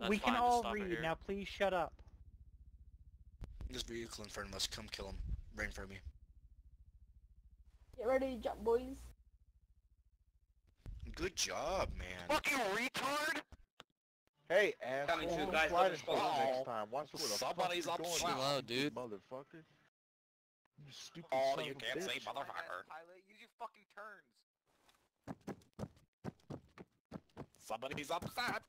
That's we can all read. Now please shut up. This vehicle in front of us, come kill him. Right in front of me. Get ready to jump, boys. Good job, man. Fucking retard! Hey, asshole. Coming to guys, slide let's next time. Watch where the Somebody's fuck you going, upset. dude. Motherfucker. You stupid Oh, son you can't say motherfucker. Pilot, use your fucking turns. Somebody's upset!